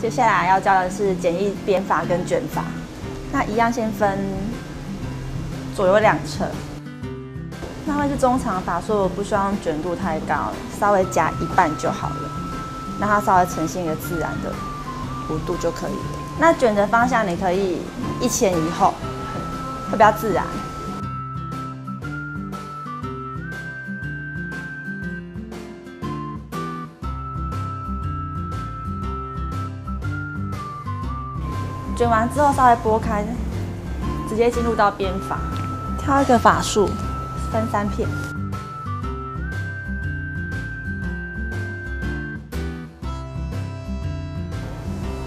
接下来要教的是简易编发跟卷发。那一样先分左右两侧。那会是中长发，所以我不希望卷度太高，稍微夹一半就好了，让它稍微呈现一个自然的弧度就可以了。那卷的方向你可以一前一后，会比较自然。卷完之后稍微拨开，直接进入到编法，挑一个法术，分三片。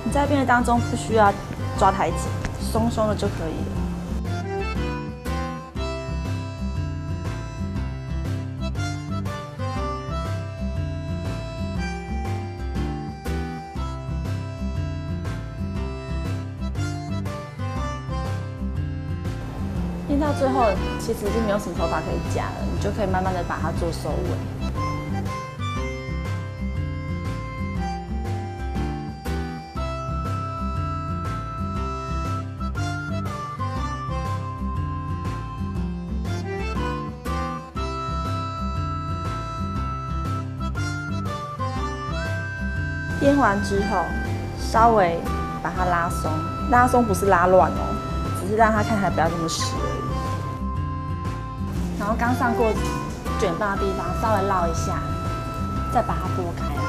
你在编的当中不需要抓太紧，松松的就可以了。到最后，其实已经没有什么头发可以夹了，你就可以慢慢的把它做收尾。编完之后，稍微把它拉松，拉松不是拉乱哦，只是让它看起来不要这么实而已。然后刚上过卷棒的地方稍微绕一下，再把它拨开。